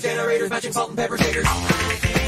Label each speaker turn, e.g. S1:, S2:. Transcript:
S1: generators, matching salt and pepper shakers.